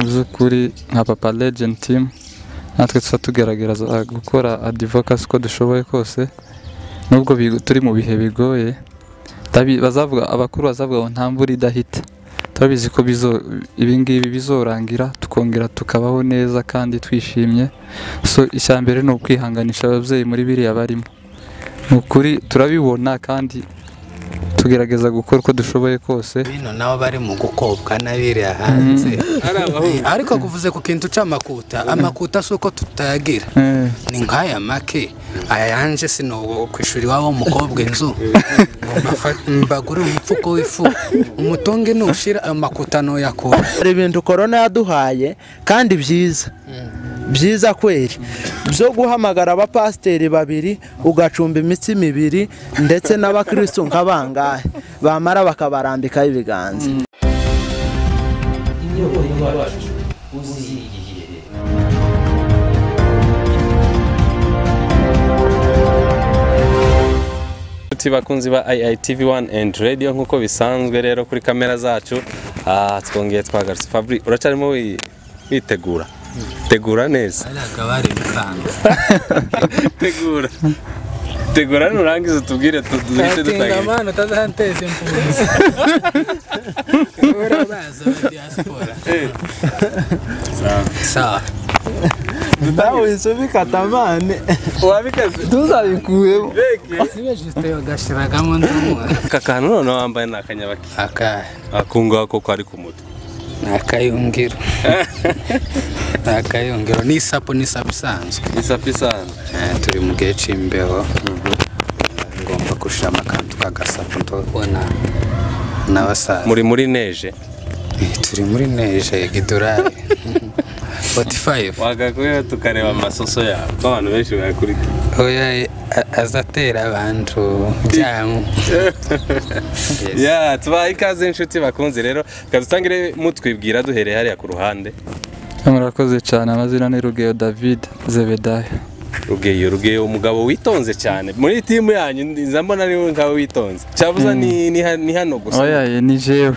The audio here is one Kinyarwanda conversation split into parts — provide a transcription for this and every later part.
mu by'ukuri nka papa legend team natwe tuba tugerageza gukora advocacy uko dushoboye kose nubwo turi mu bihe bigoye. Abakuru bazavuga ngo nta mvura idahita. Turabizi ko bizo ibi ngibi bizorangira tukongera tukabaho neza kandi twishimye. So icya mbere ni ukwihanganisha ababyeyi muri biriya barimo. Ni ukuri turabibona kandi tugerageza gukora uko dushoboye kose. Bino nabo bari mu gukobwa n'abiriya hanze. Ariko kuvuze ku kintu c'amakuta amakuta si uko tutayagira. Eh, ni nk'aya make aya yanje sino kwishura iwabo w'umukobwa inzu. Mbagure umufuko w'ifu. Umutungi nushira amakuta noyakura hari ibintu korona yaduhaye kandi byiza. Byiza kweri. Byo guhamagara abapasiteri babiri ugacumba imitsima ibiri ndetse n'abakirisitu nka bangahe. Bamara bakabarambikaho ibiganza. Bakunzi ba IITV 1 and radio nk'uko bisanzwe rero kuri kamera zacu. Ah, twongeye twagarutse Fabri uracarimo wi- witegura? Tegura neza. Tegura. Tegura nurangiza utubwire tu- duhite dutangira. mwana utazanteza impunzi. Urabaza muri diaspora. Sawa. Nawe ubikata mane wabikaze? Tuzabikuyemo sibe juste bagashiragamo ndumwe aka kantu noneho wambaye ni akanyabaki aka. Akungaho ko kari ku mutwe. Ni akayungiro. Ni akayungiro n'isapu n'isapu isanzwe. Isapi isanzwe. Eh, turi mu gihe c'imbeho. Ngomba gushiramo akantu k'agasapu ndabona n'abasaza muri muri neje Eh, turi muri neje gidorari 45 wagakuyeho tukareba amasoso yawe ko abantu benshi bayakurikira oya azatera abantu byamu Yes. ya tubaye ikaze inshuti bakunze rero. Kadutangire mutwibwira duhereye hariya ku ruhande. Murakoze cyane amazina ni rugeyo david zebedayo. Rugeyo rugeyo umugabo witonze cyane. Muri timu yanyu nza mbona ni we ngawe witonze. Cyabuza ni, ni, ha- ni hano gusa. Oya ni jewe.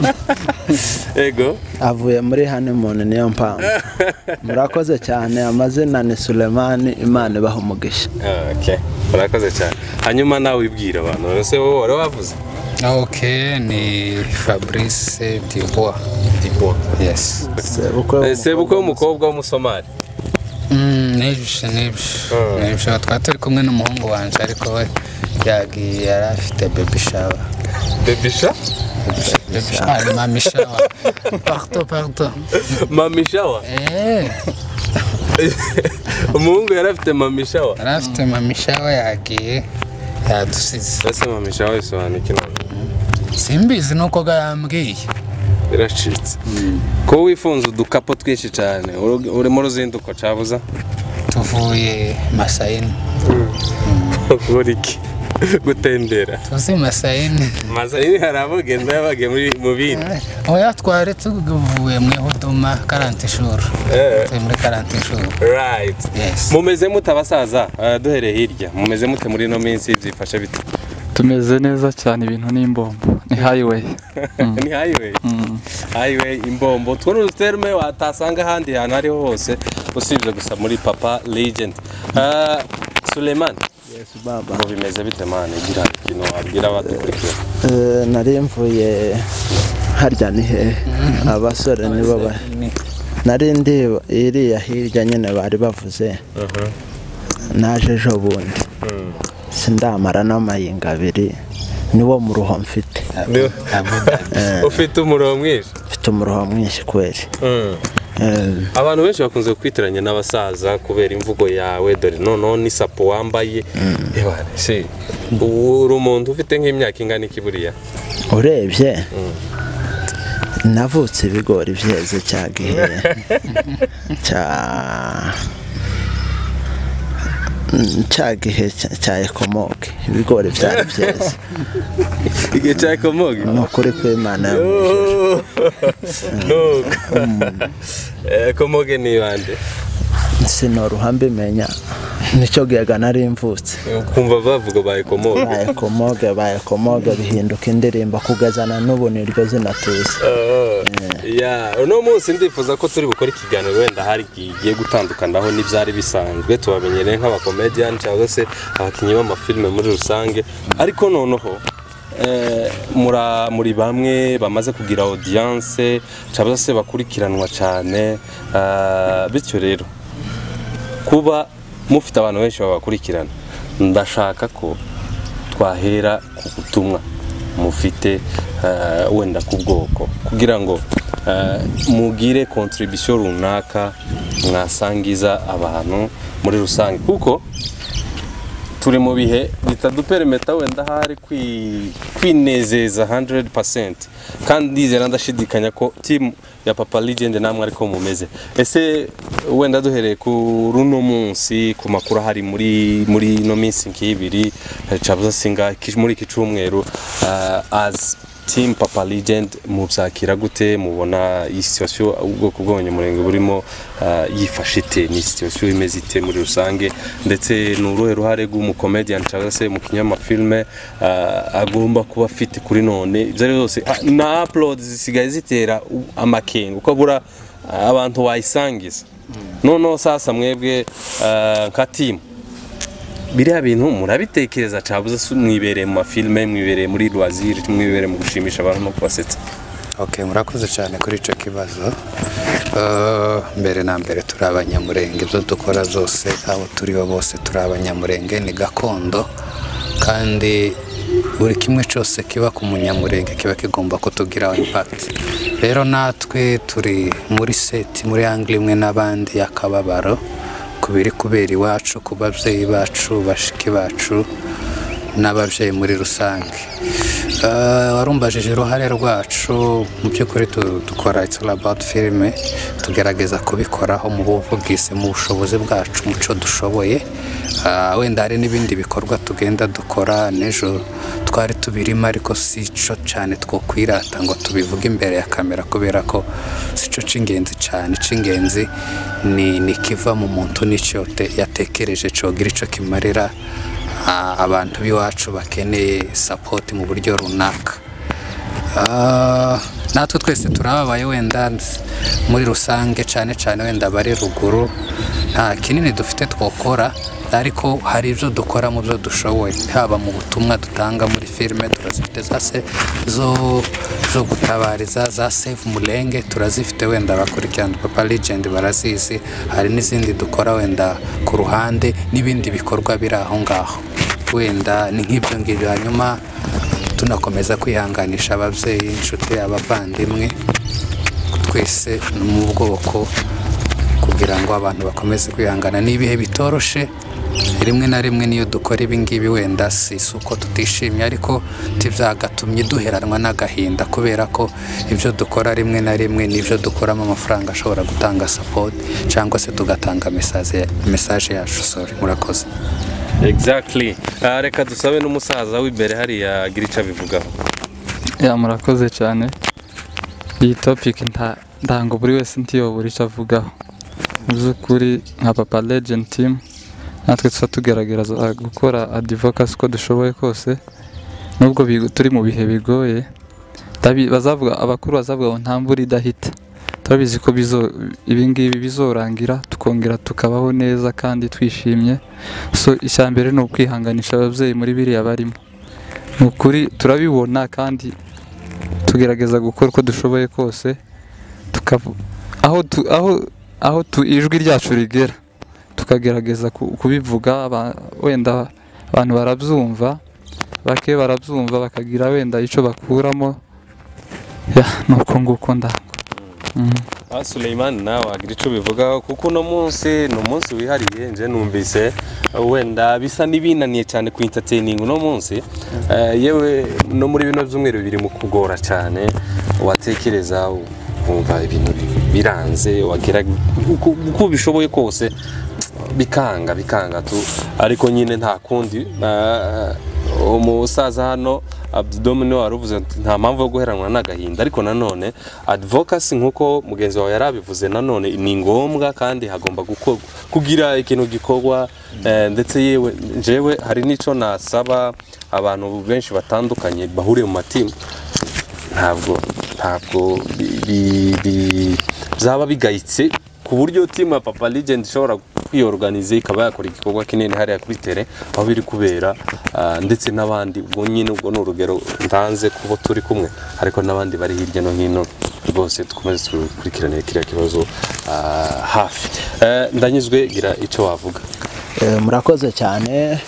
ego? Avuye muri honeymoon niyo mpamvu. Murakoze cyane amazina ni sulemani imana ibaha umugisha. Ah, okay urakoze cyane. Hanyuma nawe wibwira abantu. Ese wowe wari wavuze? Ok ni fabrice dibois yes. Sebukwe Eh, sebukwe w'umukobwa w'umusomali. Mm, ni byo ni byo ni byo twari turi kumwe n'umuhungu wanjye ariko we yagiye yari afite bebisha baby shower? Ni mami shower. Parto parto mamishawa eh. Umuhungu yari afite mamishawa yari afite mami shower yagiye yadusize. Ese mamishawa bisobanura iki simbizi nuko yambwiye biracitse ko wifunze udukapo twinshi cyane uri- uri mu ruzinduko cabuza tuvuye masayini ukora iki gutembera tuzi masayini maze ibi hari abagenda yabagiye mu bindi. Oya twari tuvuye mu ihuduma karanti shuru Eh. turi muri karanti shuru right. Yes. Mumeze mute abasaza? Ah, duhereye hirya. Mumeze mute muri ino minsi byifashe bite? Tumeze neza cyane ibintu ni imbombo. Ni highway. Ni highway. Mm. highway imbombo. Two ni uduterme watasanga ahandi hantu aho ariho hose usibye gusa muri papa legend. Ah, suleiman. Yesu baba. Bimeze bite mani gira ikintu wabwira abadukurikira. Eh, nari mvuye harya ni hehe abasore nibo nari ndi iriya hirya nyine bari bavuze. Naje ejo bundi sindamara n'amayinga abiri niwo mu ruho mfite ufite umurongo mwinshi? Mfite umuruho mwinshi kweri Eh, abantu benshi bakunze kwitiranya n'abasaza kubera imvugo yawe dore noneho n'isapo wambaye. Se uri umuntu ufite nk'imyaka ingana iki buriya? Urebye? Navutse ibigori byeze cya gihe. Cya cya gihe cya- ekomoke ibigori byari byeze igihe cya ekomogi ni ukuri kw'imana yo mu ijuru. nuko. Ekomoge ni bande sinoruha mbimenya ni cyo gihe nari mvutse. Kumva bavuga ba ekomoge ba ekomoge ba ekomoge bihinduka indirimbo. Kugeza na n'ubu niryo zina tuzi. Ya uno munsi ndifuza ko turi bukore ikiganiro wenda hari kigiye gutandukanaho n'ibyari bisanzwe. Tubamenyereye nk'abakomediyani cyangwa se abakinnyi b'amafilime muri rusange. Ariko noneho eh, mura- muri bamwe bamaze kugira audience cyangwa se bakurikiranwa cyane ah, bityo rero. Kuba mufite abantu benshi babakurikirana. Ndashaka ko twahera ku butumwa mufite eh, wenda ku bwoko. Kugira ngo eh, mugire contribution runaka mwasangiza abantu muri rusange. Kuko turi mu bihe bitaduperimeta wenda hari kwi- kwinezeza 100% kandi ndizera ndashidikanya ko timu ya papa legend namwe ariko mumeze. Ese wenda duhereye ku runo munsi ku makuru ahari muri muri ino minsi nk'ibiri cabuza singa muri iki cyumweru uh, as team papa legend mubyakira gute? Mubona iyi situation ubwoko bw'abanyamurenge burimo uh, yifashe ite? Ni situation imeze ite muri rusange? Ndetse ni uruhe ruhare rw'umukomedian cyangwa se mu kinyamafilme uh, agomba kuba afite kuri none? Ibyo ari byo byose ah, na upload zisigaye zitera amakenga. Uko bura uh, abantu wayisangiza noneho sasa mwebwe nka team. Biriya bintu murabitekereza cabuze mwibereye mu mafilme mwibereye muri loisir mwibereye mu gushimisha abantu no kubasetsa. Ok murakoze cyane kuri icyo kibazo. Eh, mbere na mbere turi abanyamurenge. Ibyo dukora byose abo turiho bose turi abanyamurenge ni gakondo. Kandi buri kimwe cyose kiba ku munyamurenge kiba kigomba kutugiraho impakiti rero natwe turi muri seti muri angli imwe n'abandi y'akababaro. Ku biri kubera iwacu ku babyeyi bacu bashiki bacu n'ababyeyi muri rusange. Warumbajije uruhare rwacu mu by'ukuri dukora it's all about filime tugerageza kubikoraho mu buvugizi mu bushobozi bwacu mu cyo dushoboye. Ah, wenda hari n'ibindi bikorwa tugenda dukora n'ejo twari tubirimo ariko si cyo cyane two kwirata ngo tubivuge imbere ya kamera kubera ko si cyo cy'ingenzi cyane icy'ingenzi ni ni kiva mu muntu n'icyo te- yatekereje cyogira icyo kimarira. Abantu b'iwacu bakeneye sapoti mu buryo runaka. Natwe twese turababaye wenda muri rusange cyane cyane wenda bari ruguru nta kinini dufite twokora. Ariko hari ibyo dukora mu byo dushoboye haba mu butumwa dutanga muri filime turazifite za se zo gutabariza za save murenge turazifite wenda abakurikirana papa legend barazizi hari n'izindi dukora wenda ku ruhande n'ibindi bikorwa biri aho ngaho. Wenda ni nk'ibyo ngibyo hanyuma tunakomeza kwihanganisha ababyeyi inshuti abavandimwe twese mu bwoko kugira ngo abantu bakomeze kwihangana. Ni ibihe bitoroshe rimwe na rimwe niyo dukora ibi ngibi wenda si uko tutishimye ariko tibyagatumye duheranwa n'agahinda kubera ko ibyo dukora rimwe na rimwe ni byo dukuramo amafaranga ashobora gutanga sapoti cyangwa se tugatanga mesaje yacu. Sorry murakoze. Exactly. Ah, reka dusabe n'umusaza w'imbere hariya agira icyo abivugaho. Ya murakoze cyane. Iyi topic nta ndango buri wese ntiyobora icyo avugaho. Mu by'ukuri nka papa legend team natwe tuba tugerageza gukora advocacy uko dushoboye kose nubwo turi mu bihe bigoye. Abakuru bazavuga ngo nta mvura idahita. Turabizi ko bizo- ibi ngibi bizorangira tukongera tukabaho neza kandi twishimye. So icya mbere ni ukwihanganisha ababyeyi muri biriya barimo. Ni ukuri turabibona kandi tugerageza gukora uko dushoboye kose aho ijwi ryacu rigera. Tukagerageza ku- kubivuga wenda abantu barabyumva bake barabyumva bakagira wenda icyo bakuramo. Ya ni uko nguko ndangwa Mhm. Ah, Suleiman nawe agira icyo bivugaho kuko uno munsi ni umunsi wihariye nje numvise wenda bisa n'ibinaniye cyane ku entertaining uno munsi. Eh, yewe no muri bino byumweru biri mu kugora cyane watekereza wumva ibintu biranze wagira uko ubishoboye kose bikanga bikanga tu ariko nyine nta kundi Ah, umusaza hano abdomini wari uvuze ati nta mpamvu yo guheranwa n'agahinda ariko nanone advocacy nk'uko mugenzi wawe yari abivuze nanone ni ngombwa kandi hagomba kugira ikintu gikorwa eh, ndetse yewe njyewe hari n'icyo nasaba abantu benshi batandukanye bahuriye mu matimu ntabwo ntabwo byaba bigayitse ku buryo timu ya papa legend ishobora kwiyoruganiza ikaba yakora igikorwa kinini hariya kuri tere aho biri kubera ah, ndetse n'abandi ubwo nyine ubwo ni urugero ntanze kubo turi kumwe ariko n'abandi bari hirya no hino rwose dukomeze dukurikiranire kiriya kibazo ah, hafi. Eh, ndanyuzwe gira icyo wavuga. Eh, murakoze cyane.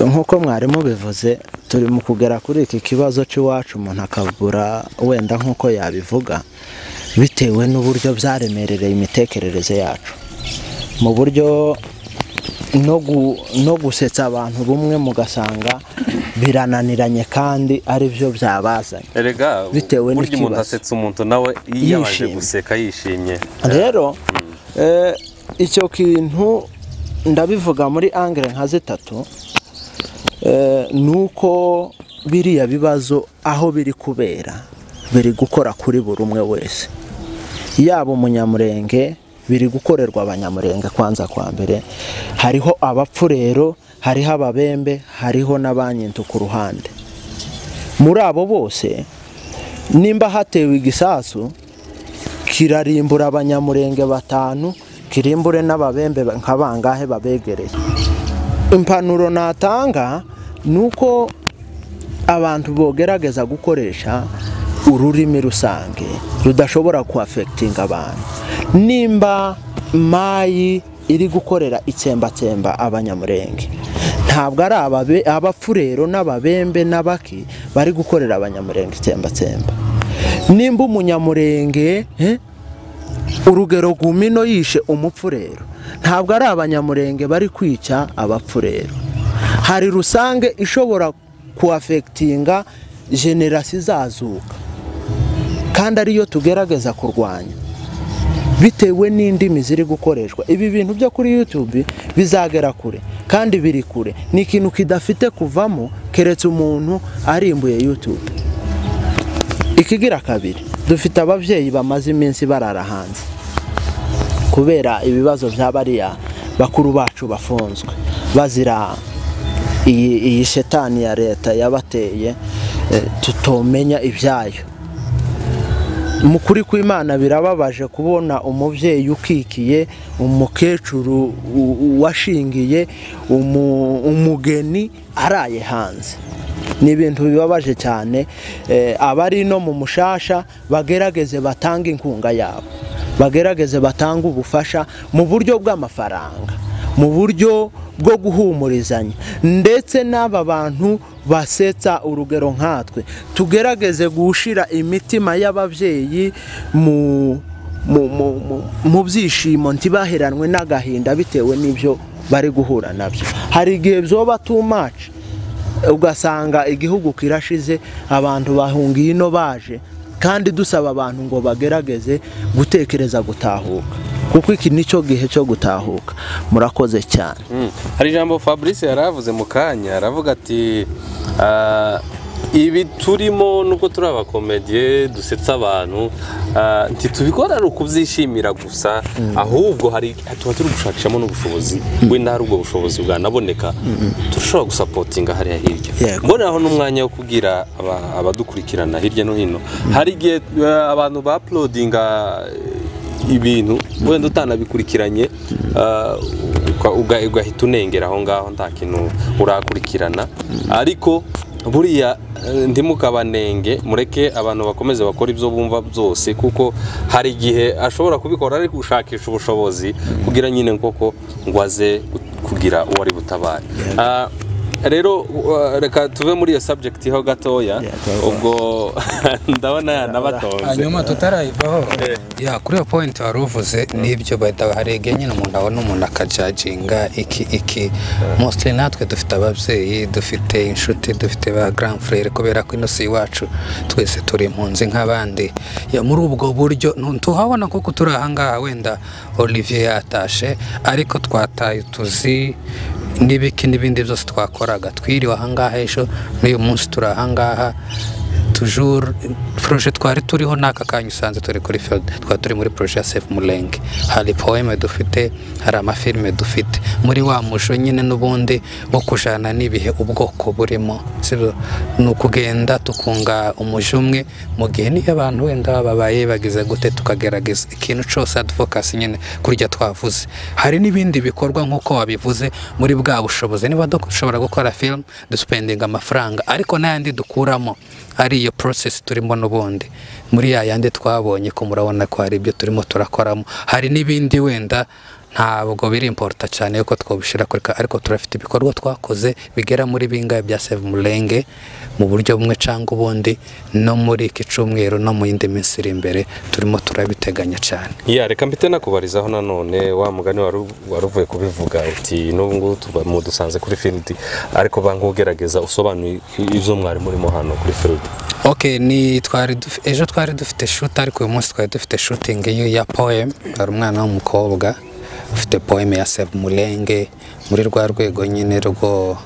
Nk'uko mwari mubivuze turi mu kugera kuri iki kibazo cy'iwacu umuntu akabura wenda nk'uko yabivuga bitewe n'uburyo byaremerereye imitekerereze yacu. Mu buryo no gu- no gusetsa abantu bumwe mugasanga birananiranye kandi ari byo byabazanye erega Bitewe burya umuntu n'ikibazo. asetsa umuntu nawe Yishimye. guseka yishimye rero eh, icyo kintu ndabivuga muri angere nka zitatu eh, ni uko biriya bibazo aho biri kubera biri gukora kuri buri umwe wese yaba umunyamurenge biri gukorerwa abanyamurenge kwanza kwa mbere. Hariho abapfurero hariho ababembe hariho n'abanyintu ku ruhande. Muri abo bose nimba hatewe igisasu kirarimbura abanyamurenge batanu kirimbure n'ababembe nka bangahe babegereye. Impanuro natanga ni uko abantu bogerageza gukoresha ururimi rusange rudashobora kuafekitinga abantu. Nimba mayi iri gukorera itsembatsemba abanyamurenge ntabwo ari abapfurero n'ababembe n'abaki bari gukorera abanyamurenge itsembatsemba. Nimba umunyamurenge urugero gumino yishe umupfurero ntabwo ari abanyamurenge bari kwica abapfurero. Hari rusange ishobora kuafekitinga generasi izazuka kandi ariyo tugerageza kurwanya. Bitewe n'indimi ziri gukoreshwa. Ibi bintu byo kuri YouTube bizagera kure kandi biri kure. Ni ikintu kidafite kuvamo keretse umuntu arimbuye YouTube. Ikigira kabiri dufite ababyeyi bamaze iminsi barara hanze. Kubera ibibazo bya bariya bakuru bacu bafunzwe. Bazira iyi shetani ya leta yabateye eh, tutomenya ibyayo. Mu kuri kw'imana birababaje kubona umubyeyi ukikiye umukecuru washingiye umu- umugeni araye hanze. Ni ibintu bibabaje cyane eh, abari no mu mushasha bagerageze batange inkunga yabo bagerageze batange ubufasha mu buryo bw'amafaranga. Mu buryo bwo guhumurizanya. Ndetse n'aba bantu basetsa urugero nkatwe. Tugerageze gushira imitima y'ababyeyi mu mu- byishimo ntibaheranwe n'agahinda bitewe n'ibyo bari guhura na byo. Hari igihe byoba much ugasanga igihugu kirashize abantu bahungiye ino baje. Kandi dusaba abantu ngo bagerageze gutekereza gutahuka. Kuko iki ni cyo gihe cyo gutahuka. Murakoze cyane. Mm. hari ijambo fabrice yari avuze mu kanya aravuga ati ah, ibi turimo nubwo turi abakomediye dusetsa abantu ah, ntitubikora ari ukubyishimira gusa ahubwo hari tuba turi gushakishamo n'ubushobozi wenda hari ubwo bushobozi bwanaboneka turashobora gusapotinga hariya hirya. Mboneraho n'umwanya wo kubwira aba- abadukurikirana hirya no hino. Hari igihe eh, abantu bapulodinga ibintu wenda utanabikurikiranye ah, ugahita unengera aho ngaho nta kintu urakurikirana. Ariko buriya eh, ntimukabanenge mureke abantu bakomeze bakora ibyo bumva byose kuko hari igihe ashobora kubikora ari gushakisha ubushobozi kugira nyine koko ngo aze kugira uwo ari butabare Ah, rero uh, reka tuve muri iyo subject ho gatoya ubwo ndabona yanabatonze hanyuma tutarayivaho. Ya kuri iyo point wari uvuze ni byo bahita hari igihe nyine umuntu abona umuntu akajajinga iki iki mostly natwe dufite ababyeyi dufite inshuti dufite ba grand frere kubera ko ino si iwacu twese turi impunzi nk'abandi. Muri ubwo buryo ntu- tuhabona kuko turi ahangaha wenda olivier yatashe ariko twataye utuzi n'ibiki n'ibindi byose twakoraga. Twiriwe ahangaha ejo n'uyu munsi turi ahangaha. Toujours proje twari turiho n'aka kanya usanze turi kuri field. Twari turi muri proje ya Safe Mulenge. Hari poeme dufite hari amafilme dufite. Muri wa mujo nyine n'ubundi wo kujana n'ibihe ubwoko burimo. Ni ukugenda tukunga umujo umwe mu gihe niyo abantu wenda babaye bagize gute tukagerageza. Ikintu cyose advocacy nyine kurya twavuze. Hari n'ibindi bikorwa nk'uko wabivuze muri bwa bushobozi. Niba dushobora gukora film duspendinga amafaranga ariko n'ayandi dukuramo. Ari iyo process turimo n'ubundi. Muri ya yandi twabonye ko murabona ko hari ibyo turimo turakoramo. Hari n'ibindi wenda ntabwo biri importa cyane yuko twabishyira kuri ka ariko turafite ibikorwa twakoze bigera muri bingahe bya Save Mulenge mu buryo bumwe cyangwa ubundi no muri iki cyumweru no mu yindi minsi iri imbere turimo turabiteganya cyane. Ya reka mpite nakubarizaho nanone wa mugani wari uvuye kubivuga uti n'ubu ngubu tuba mu dusanze kuri field. Ariko banki ugerageza usobanuye ibyo mwari murimo hano kuri field. Ok ni twari ejo twari dufite shoot ariko uyu munsi twari dufite shooting yo ya poem hari umwana w'umukobwa. Ufite poem ya Save Mulenge. Muri rwa rwego nyine rwo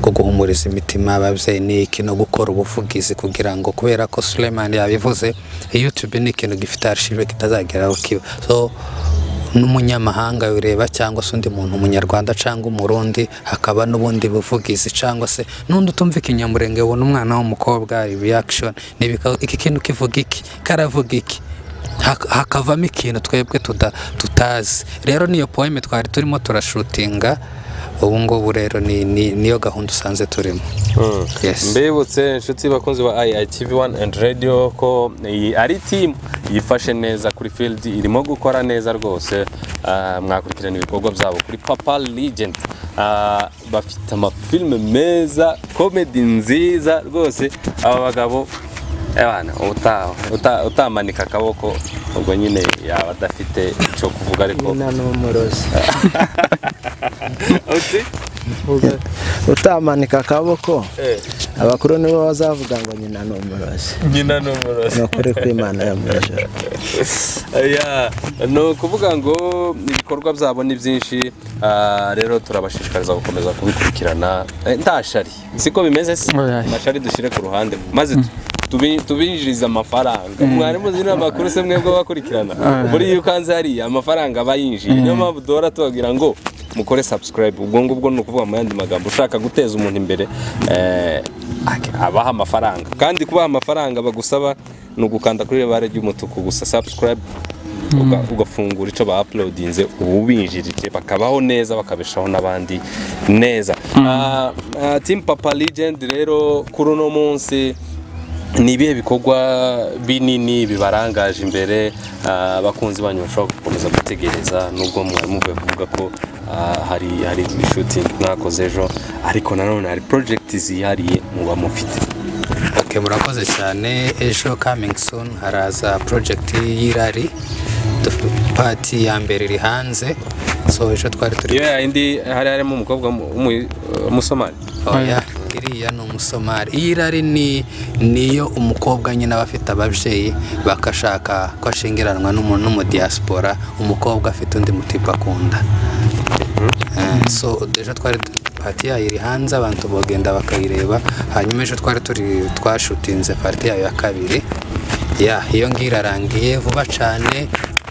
rwo guhumuriza imitima y'ababyeyi ni iki no gukora ubuvugizi kugira ngo kubera ko Suleiman yabivuze YouTube ni ikintu gifite archive kitazageraho kiba so n'umunyamahanga ureba cyangwa se undi muntu umunyarwanda cyangwa umurundi hakaba n'ubundi buvugizi cyangwa se n'undi utumva ikinyamurenge ubona umwana w'umukobwa reaction. Iki kintu kivuga iki? Karavuga iki? Hakavamo ikintu twebwe tutazi. Rero niyo poeme twari turimo turashutinga ubu ngubu rero ni- ni- niyo gahunda usanze turimo. Yes. mbibutse inshuti bakunzi ba IITV 1 and radio ko iyi ari team yifashe neza kuri field irimo gukora neza rwose. Ah, mwakurikirana ibikorwa byabo kuri Papa Legend. Ah, bafite amafilme meza comedy nziza rwose. Aba bagabo Ebana, uta, uta, utamanika akaboko ubwo nyine yaba adafite icyo kuvuga ariko utamanika akaboko. Eh, abakuru nibo bazavuga ngo nyina ni umurozi nyina ni umurozi ni ukuri kw'imana yo mu ijoro Ya, ni ukuvuga ngo ibikorwa byabo ni byinshi ah, rero turabashishikariza gukomeza kubikurikirana. Eh, nta shari. Siko bimeze se? Oya. amashari dushyire ku ruhande. Maze tu- tubi- tubinjirize amafaranga mwari muzi n'amakuru se mwebwe bakurikirana buriya iyo ukanze hariya amafaranga aba yinjiye. Niyo mpamvu duhora tubabwira ngo mukore subscribe. Ubwo ngubwo ni ukuvuga mu yandi magambo. Ushaka guteza umuntu imbere eh, abaha amafaranga. Kandi kubaha amafaranga bagusaba ni ugukanda kuri ibara ry'umutuku gusa. Subscribe uga- ugafungura icyo ba uploadinze uba ubinjirije bakabaho neza bakabeshaho n'abandi neza. Ah, ah, team papa legend rero kuri uno munsi ni ibihe bikorwa binini bibarangaje imbere ah, abakunzi banyu bashobora gukomeza gutegereza? Nubwo mwari muvuye kuvuga ko ah, hari hari shooting mwakoze ejo ariko nanone hari project zihariye muba mufite. Ok murakoze cyane. Ejo coming soon haraza project y'irari. Pati ya mbere iri hanze. So ejo twari turi iyo yindi hari harimo umukobwa w'umu- w'umusomali oya iriya ni umusomali iyi rari ni niyo umukobwa nyine aba afite ababyeyi bagashaka ko ashingiranwa n'umuntu n'umudiyasipora. Umukobwa afite undi mutipe akunda. Eh, so ejo twari pati yayo iri hanze abantu bagenda bakayireba. Hanyuma ejo twari turi twashutinze pati yayo ya kabiri. Ya iyo ngiyo irarangiye vuba cyane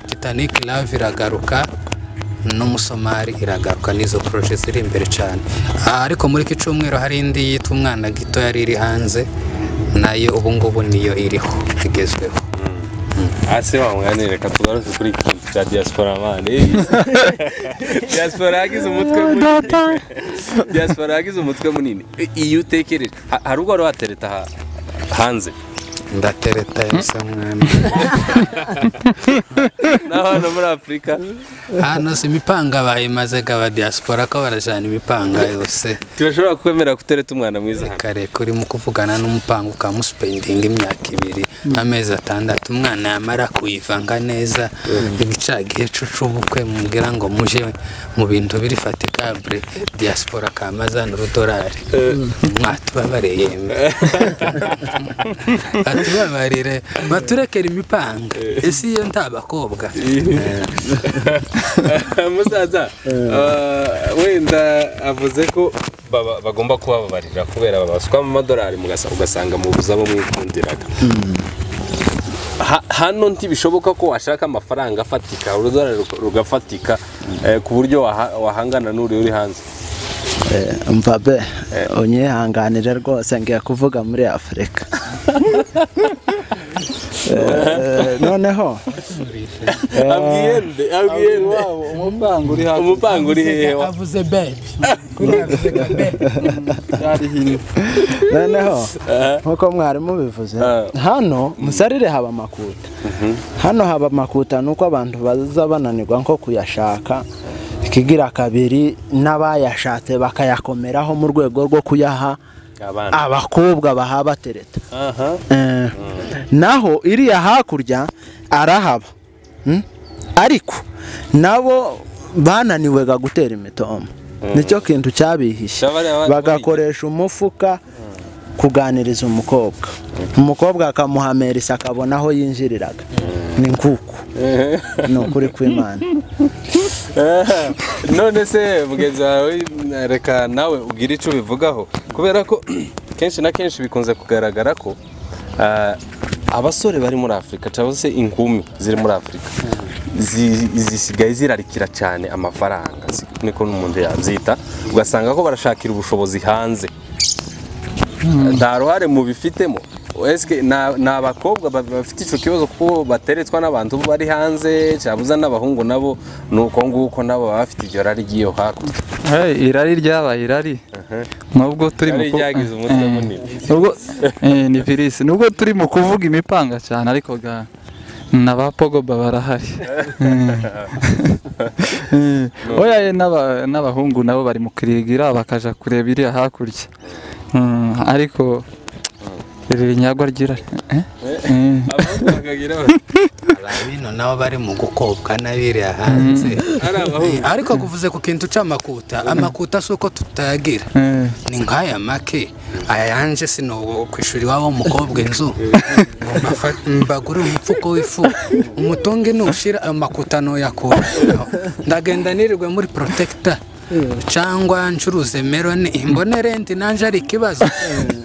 titanic love iragaruka. N'umusomari iragaruka n'izo poroje ziri imbere cyane. Ah, ariko muri iki cyumweru hari indi yitwa umwana gito yari iri hanze na yo ubu ngubu niyo iriho igezweho. Hasi wa mwanya reka tugaruke kuri iki kintu cya diaspora mani diaspora yagize umutwe munini. diaspora yagize umutwe munini. Iyo utekereje ha- hari ubwo wari watereta ha- hanze? Ndatereta yose mwana n'abana muri afurika hano si imipanga bayimaze gaba diaspora ko barajana imipanga yose. Ntibashobora kwemera gutereta umwana mwiza hano. Kare kuri mu kuvugana n'umupanga ukamusipendinga imyaka ibiri amezi atandatu umwana yamara kuyivanga neza ibicagihe c'ubukwe mubwira ngo muje mu bintu biri fatikabure diaspora kamazana urudorari mwatubabareye. batubabarire baturekere imipanga. Ese iyo nta bakobwa? Musaza ah, wenda avuze ko bagomba kubababarira kubera babaswa mu madolari mugasa- ugasanga mubuza abo mwikundiraga. Ha- hano ntibishoboka ko washaka amafaranga afatika urudolari ruga- rugafatika eh, ku buryo waha- wahangana n'uri uri hanze. Eh, mva be unyihanganire rwose ngiye kuvuga muri afurika Eh, noneho. Umupanga uri hafi. Umupanga uri hehe avuze bebi noneho nk'uko mwari mubivuze Ah. hano musarire haba amakuta. Hano haba amakuta ni uko abantu baza bananirwa nko kuyashaka. Ikigira kabiri n'abayashatse bakayakomeraho mu rwego rwo kuyaha abakobwa baha batereta. Aha. Eh, naho iriya hakurya arahaba. Hmm? ariko nabo bananiwega gutera imitoma ni cyo kintu cyabihishe. Bagakoresha umufuka kuganiriza umukobwa. Umukobwa akamuhamerisa akabona aho yinjiriraga. Ni nkuku. Ni ukuri kw'imana. None se mugenzi wawe reka nawe ugire icyo ubivugaho. Kubera ko kenshi na kenshi bikunze kugaragara ko ah, abasore bari muri afurika cyangwa se inkumi ziri muri afurika zi- zisigaye zirarikira cyane amafaranga. Niko n'umuntu yabyita ugasanga ko barashakira ubushobozi hanze. Nta ruhare mubifitemo. Eske na- ni abakobwa ba- bafite icyo kibazo kuko bateretswa n'abantu bari hanze cyabuza n'abahungu nabo ni uko nguko nabo baba bafite iryo rari ry'iyo hakurya. Irari ryabaye irari. Nubwo turi mu ryagize umutwe Eh, munini. nubwo eh, ni virisi nubwo turi mu kuvuga imipanga cyane ariko ga na ba pogoba barahari. Eh, oya n'aba- n'abahungu nabo bari mu kirigira bakaja kureba iriya hakurya. Ariko iri nyagwa ry'irari bino nabo bari mu gukobwa n'abiriya hanze. Ari abahungu ariko kuvuze ku kintu c'amakuta amakuta si uko tutayagira ni nk'aya make aya yanje sino kwishura iwabo w'umukobwa inzu. Mbagure umufuko w'ifu. Umutungi nushira ayo makuta noyakura ndagenda nirirwe muri protector. Cyangwa ncuruze meloni imbone renti nanje ari ikibazo.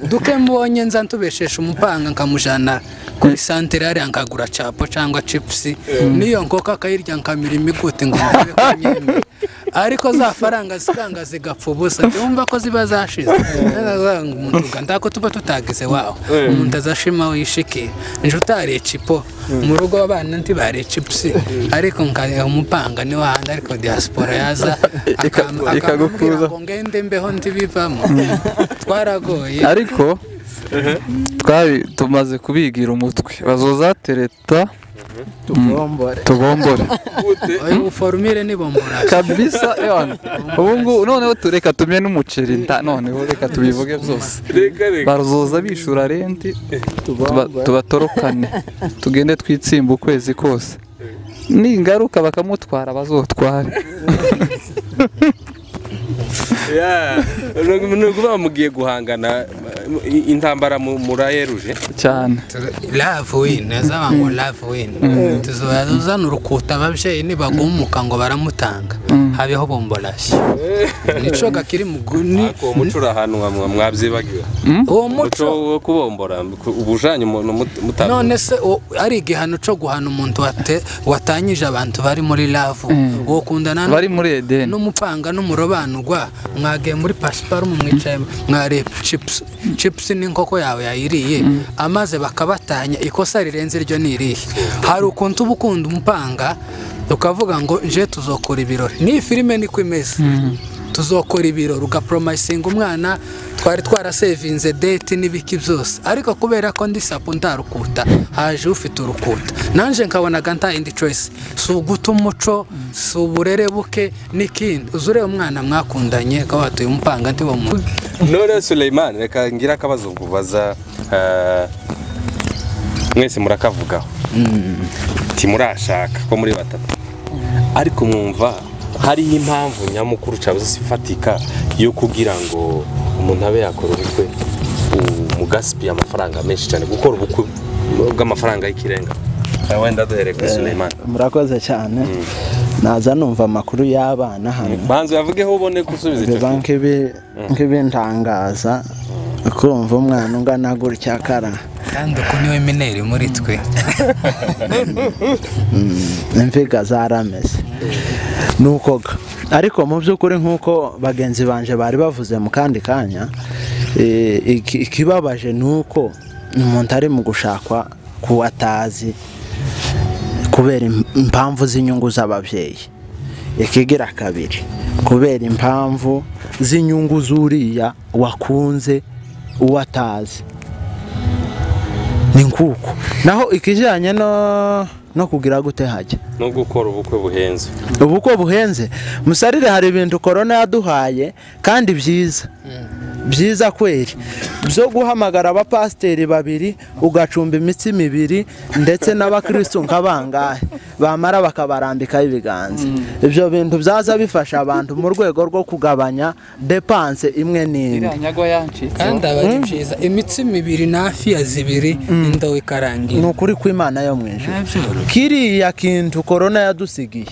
Duke mbonye nza ntubeshesha umupanga nkamujana kuri santere hariya nkagura capo cyangwa chipusi n'iyo nkoko akayirya nkamira imiguti ngo ndebe ko nyemeye ariko za faranga zikanga zigapfa ubusa wumva ko ziba zashize. Ndako tuba tutagize waho umuntu azashima wishikira nje utariye cipo mu rugo abana ntibariye chipusi ariko nkareba umupanga ni wahandi ariko diaspora yaza akam- Ika- akamubwira ikagukuza. ngo ngende mbeho ntibivamo twaragoye. Ariko twabi tumaze kubigira umutwe. Bazoza tereta tubombore tubombore uyu formire ni bombora. Kabisa ubu ngubu noneho tureka tumye n'umuceri nta noneho reka tubivuge byose. Bazoza bishura renti tuba- tubatorokane tugende twitsimba ukwezi kose. Ningaruka bakamutwara bazotware. Ni ukuvuga mugiye guhangana intambara mu- murayeruje cyane. Love win yazaba ngo love win. Tuzazana urukuta ababyeyi nibagumuka ngo baramutanga. Habeho bomborashyi nico gakiri mu gu- ni- ariko uwo muco uri ahantu mwa- mwabyibagiwe. Uwo muco wo kubombora ubujanye umuntu mut- mutazi none se ari igihano cyo guhana umuntu watanyije abantu bari muri love. Uwo kundana bari muri edeni. n'umupanga n'umurobanurwa. Mwagiye muri pasiparumu mwicaye mwareba chips. Chips n'inkoko yawe yayiriye. Amaze bakabatanya ikosa rirenze iryo ni irihe? Hari ukuntu uba ukunda umupanga ukavuga ngo nje tuzokora ibirori. N'iyi filime niko imeze tuzokora ibirori ugaporomayisinga umwana twari twarasevinze deti n'ibiki byose. Ariko kubera ko ndi sapo ndarukuta haje ufite urukuta. Nanjye nkabonaga nta indi choice. Si uguta umuco si uburere buke n'ikindi. Uzi ureba umwana mwakundanye ko watuye umupanga ntibamu none Suleiman reka ngira akabazo kubaza eh, mwese murakavugaho timurashaka ko muri batatu. Ariko mwumva hariho impamvu nyamukuru cyangwa se ifatika yo kugira ngo umuntu abe yakora ubukwe umugasipiye amafaranga menshi cyane gukora ubukwe bw'amafaranga y'ikirenga. Eh, wenda duhereye kuri Suleiman. murakoze cyane naza numva amakuru y'abana hano. Banza uyavugeho ubone gusubiza icyo kintu. nk'ibi- nk'ibintangaza kumva umwana ungana gutya kara kandi uku ni we mineri muri twe. Imviga zarameze nuko ga. Ariko mu by'ukuri nk'uko bagenzi banje bari bavuze mu kandi kanya eh, iki- ikibabaje ni uko umuntu ari mu gushakwa ku atazi kubera im- impamvu z'inyungu z'ababyeyi. Ikigira kabiri kubera impamvu z'inyungu z'uriya wakunze uwo atazi ni nk'uko. naho ikijyanye no no kugira gute hajya? No gukora ubukwe buhenze. Ubukwe buhenze? Musarire hari ibintu korona yaduhaye kandi byiza. Byiza kweri. Byo guhamagara abapasiteri babiri ugacumba imitsi mibiri ndetse n'abakirisitu nk'abangahe. Bamara bakabarambikaho ibiganza. Ibyo bintu byaza bifasha abantu mu rwego rwo kugabanya depanse imwe n'imwe. Kandi aba ari byiza. Imitsi mibiri na hafi ya zibiri indobo ni ikarangira. Ukuri kw'imana yo mu Ntabyoroshye. kiriya kintu korona yadusigiye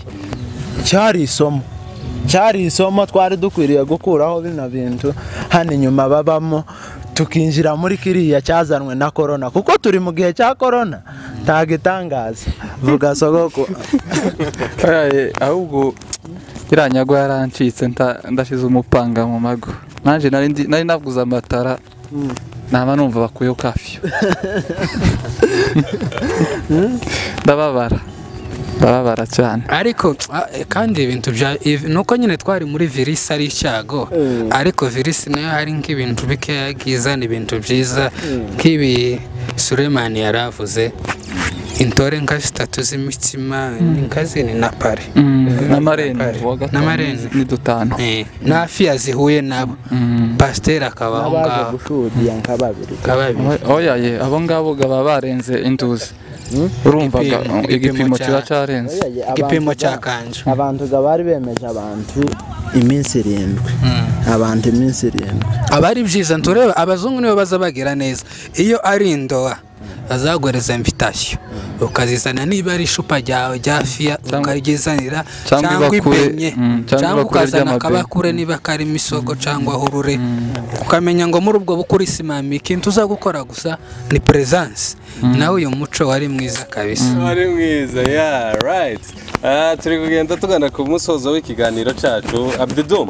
cyari isomo. Cyari isomo twari dukwiriye gukuraho bino bintu. Hano inyuma babamo tukinjira muri kiriya cyazanwe na korona kuko turi mu gihe cya korona ntabwo itangaza vuga sogoko. Oya, ahubwo iriya nyagwa yarancitse ndashize umupanga mu mago. Nanjye nari naguze amatara. Naba numva bakuyeho kafiyo ndababara. Ndababara cyane ariko kandi ibintu bya nuko nyine twari muri virisi ari icyago. Ariko virisi na yo hari nk'ibintu bikeya yagiye izana ibintu byiza nk'ibi suremani yari avuze intore nka zitatu z'imitsima nka zine na pare gatanu N'amarene. ni dutanu. Eh, na fiya zihuye nabo. Pasiteri akaba aho ngaho. gushudiya nka babiri. Kababiri oya ye abo ngabo baba barenze induzi. Urumvaga Igipimo- igipimo igipimo kiba cya- cyarenze igipimo cya kanju abantu bari bemeje abantu iminsi irindwi. Abantu iminsi irindwi. Aba ari byiza tureba abazungu nibo baza bagira neza. Iyo ari indoha bazaguhereza invitasiyo ukazizana niba ari icupa ryawe rya fiya ukaryizanira cyangwa mm, cyangwa ibakure ukazana akabakure niba karimo isoko cyangwa hurure ukamenya ngo muri ubwo bukuri simami ikintu uza gukora gusa ni perezansi nawe uyu muco wari mwiza kabisa. Ari mwiza ya right. Ah, turi kugenda tugana ku musozo w'ikiganiro cyacu abdidum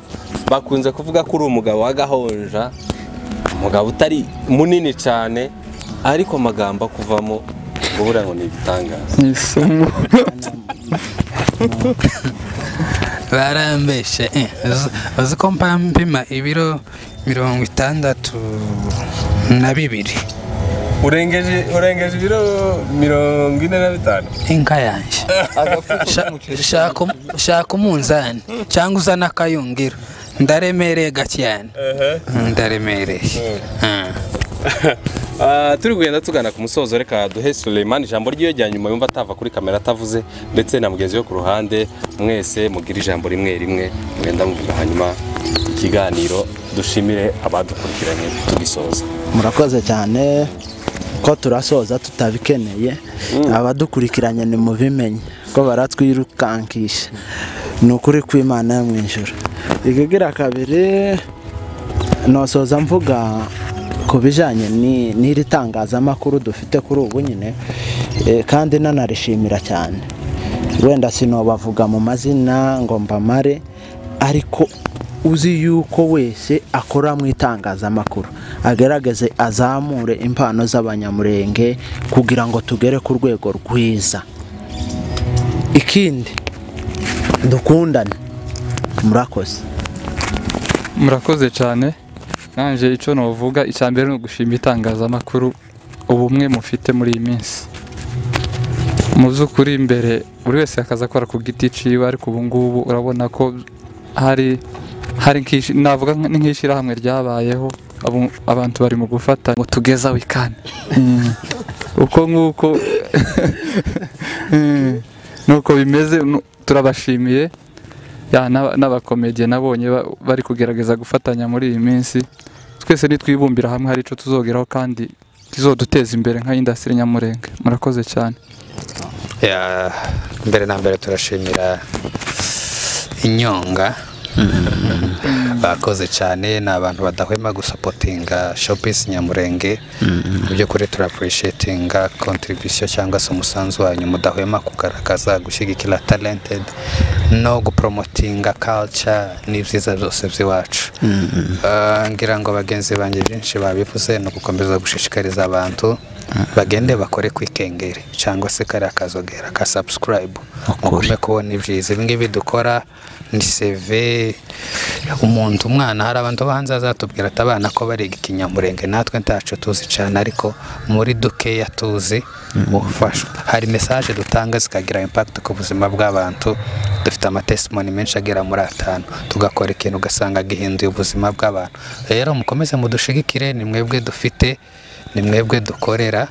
bakunze kuvuga ko uri umugabo w'agahonja umugabo utari munini cyane ariko amagambo akuvamo ngo buriya ngo ni ibitangaza ni isomo. Barambeshe eh, uzi- uzi ko mpima ibiro mirongo itandatu na bibiri. Urengeje urengeje ibiro mirongo ine na bitanu. Inka yanjye Sha- shaka um- umunzani cyangwa uzana akayungiro. Ndaremereye gacyane ndaremereye. Ah. Ah, turi kugenda tugana ku musozo reka duhe Suleiman ijambo ryiwe rya nyuma yumva atava kuri kamera atavuze ndetse na mugenzi we ku ruhande mwese mugire ijambo rimwe rimwe mwenda muvuga hanyuma ikiganiro dushimire abadukurikiranye tugisoza. Murakoze cyane ko turasoza tutabikeneye. Abadukurikiranye ni mubimenye ko baratwirukankisha. Ni ukuri kw'imana yo mu ijoro ikigira kabiri nosoza mvuga ku bijyanye ni- n'iri tangazamakuru dufite kuri ubu nyine eh, kandi nanarishimira cyane. Wenda sinobavuga mu mazina ngo mbamare ariko uzi yuko wese akora mu itangazamakuru. Agerageze azamure impano z'abanyamurenge kugira ngo tugere ku rwego rwiza. Ikindi dukundane. Murakoze. Murakoze cyane. Nanjye icyo navuga icya mbere ni ugushima itangazamakuru ubumwe mufite muri iyi minsi. Mu by'ukuri imbere buri wese akaza akora ku giti ciwe ariko ubu ngubu urabona ko hari hari navuga nk'ishyirahamwe ryabayeho abantu bari mu gufata ngo tugeza wikane uko nguko nuko bimeze turabashimiye. N'abakomediye nabonye ba- bari kugerageza gufatanya muri iyi minsi. Twese nitwibumbira hamwe hari icyo tuzogeraho kandi kizoduteza imbere nka indasitiri nyamurenge. Murakoze cyane. Ya, mbere na mbere turashimira inyonga. Bakoze cyane ni abantu badahwema gusapotinga showbiz nyamurenge. Mu by'ukuri turapurishietinga contribution cyangwa se umusanzu wanyu. Mudahwema kugaragaza gushyigikira talented no gupromotinga culture n'ibyiza byose by'iwacu. Ah, ngira ngo bagenzi banjye byinshi babivuze ni ugukomeza gushishikariza abantu bagende bakore ku ikengeri cyangwa se kariya kazogera ka subscribe. Mugume kubona ibyiza. Ibi ngibi dukora ni seve umuntu umwana hari abantu bo hanze azatubwira ati abana ko bariga ikinyamurenge natwe ntacu tuzi cyane ariko muri dukeya tuzi ubufasha hari mesaje dutanga zikagira impact ku buzima bw'abantu dufite amatesimoni menshi agera muri atanu. Tugakora ikintu ugasanga gihinduye ubuzima bw'abantu. Rero mukomeze mudushigikire ni mwebwe dufite ni mwebwe dukorera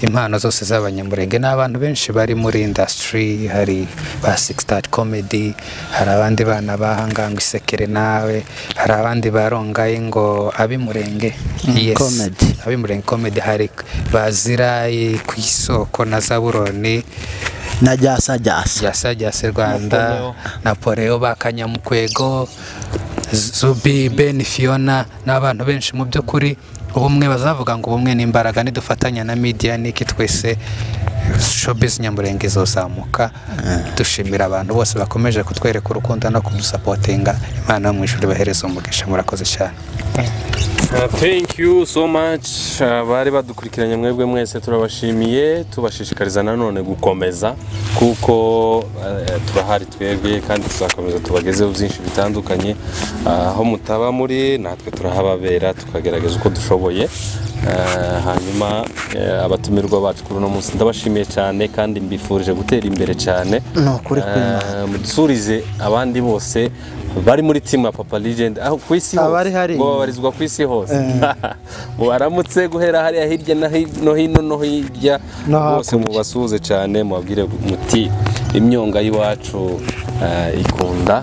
impano zose z'abanyamurenge ni abantu benshi bari muri industry hari ba six star comedy hari abandi bana bahanga ngo isekere nawe hari abandi barongaye ngo abimurenge. Yes. comedy. abimurenge comedy hari bazirayi ku isoko na zaburoni. Na jasa jasa. Jasa jasa rwanda napoleo ba kanyamukwego zubi ben fiona n'abantu benshi mu by'ukuri ubumwe bazavuga ngo ubumwe ni imbaraga nidufatanya na media niki twese showbiz nyamurenge izozamuka dushimira abantu bose bakomeje kutwereka urukundo no kudusapotinga imana yo mu ijuru ibahereza umugisha murakoze cyane. Thank you so much. Uh, bari badukurikiranye mwebwe mwese turabashimiye tubashishikariza nanone gukomeza kuko uh, turahari twebwe kandi tuzakomeza tubagezeho byinshi bitandukanye. Uh, aho mutaba muri natwe turahababera tukagerageza uko dushoboye. Uh, hanyuma uh, abatumirwa bacu kuri uno munsi ndabashimiye cyane kandi mbifurije gutera imbere cyane. Uh, mudusurize abandi bose bari muri timu ya papa legend. Aho ku isi hose. Babarizwa ku isi hose. Waramutse guhera hariya hirya no hi- no hino no hirya. Bose mubasuhuze cyane mubabwire muti imyonga y'iwacu eh, ikunda.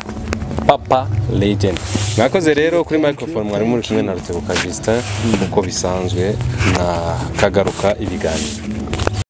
Papa legend. Mwakoze rero kuri microphone mwari muri kumwe na Rutebuka Justin uko bisanzwe na kagaruka ibiganiro.